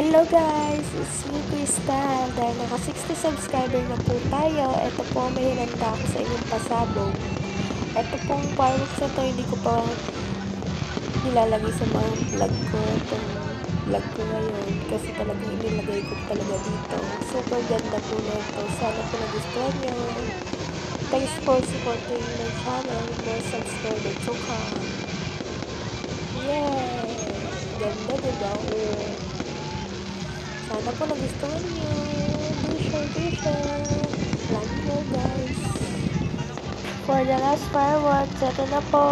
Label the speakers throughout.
Speaker 1: Hello guys, it's me Crystal. Dahil naka 60 subscriber na po tayo, ito po may hinanda ako sa inyong pasabog. Ito pong fireworks na to, hindi ko pa nilalagay sa mga vlog ko. Itong vlog ko ngayon. Kasi talaga inilagay ko talaga dito. Super ganda po na ito. Sana po nagustuhan nyo. Thanks for supporting my channel. More subscribers to come. Yay! Ganda diba? Oh. Nagustuhan nyo. Do share, do share. Love you guys. For the last fireworks, ito na po.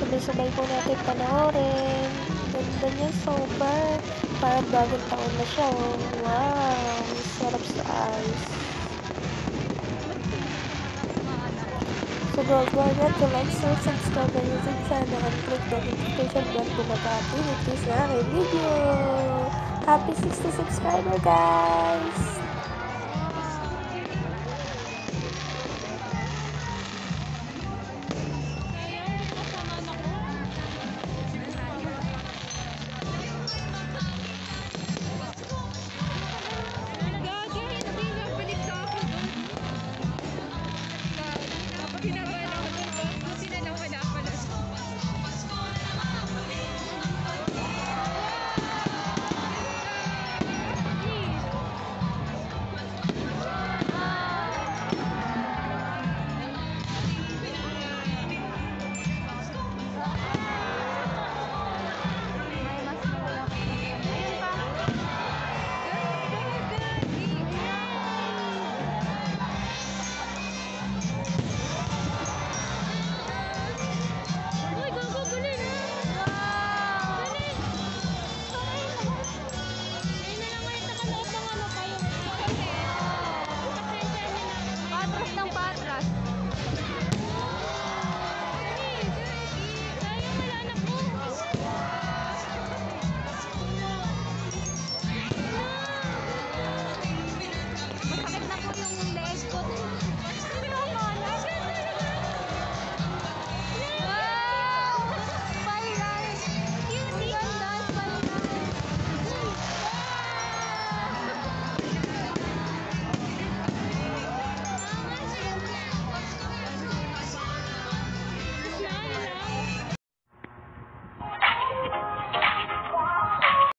Speaker 1: Sabay-sabay po natin panoorin. Ganda niya super. Parang bagong taon na siya. Wow! Sarap sa eyes. So don't forget to like, share, subscribe na YouTube channel and click the notification bell kung mag-upload sa aking video. Happy 60 subscriber guys!